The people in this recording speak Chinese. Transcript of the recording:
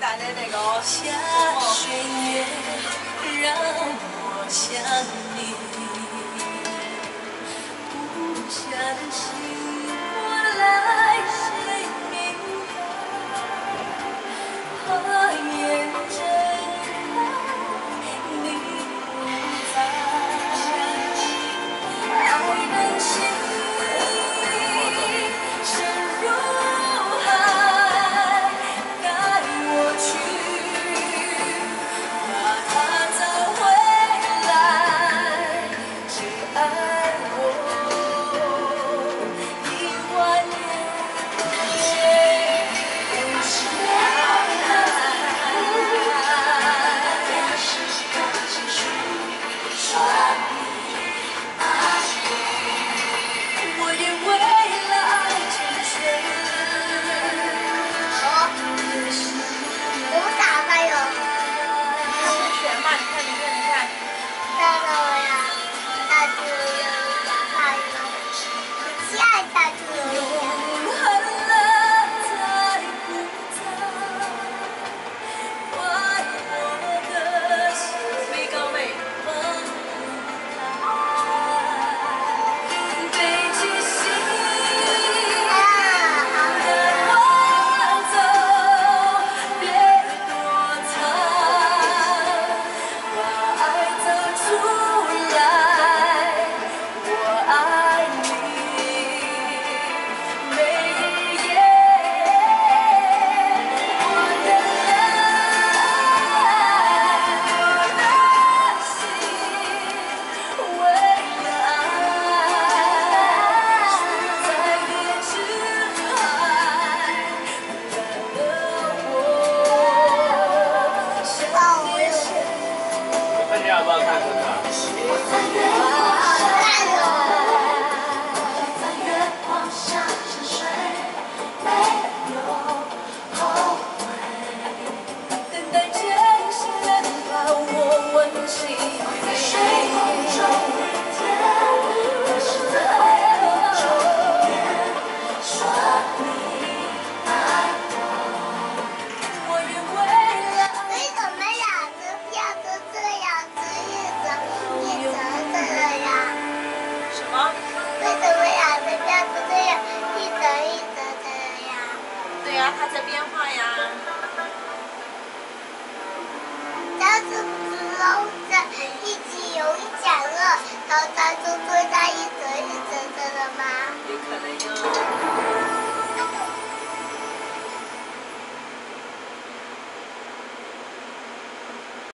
大的那个。下雪夜，让我想你。I thought you. 它变化呀，但是不是在一起有一角了，然后它就最大一折一真的了吗？可能。